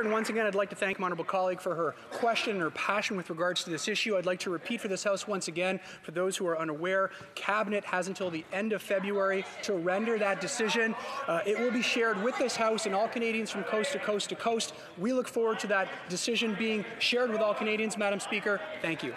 and once again, I'd like to thank my honourable colleague for her question and her passion with regards to this issue. I'd like to repeat for this House once again, for those who are unaware, Cabinet has until the end of February to render that decision. Uh, it will be shared with this House and all Canadians from coast to coast to coast. We look forward to that decision being shared with all Canadians, Madam Speaker. Thank you.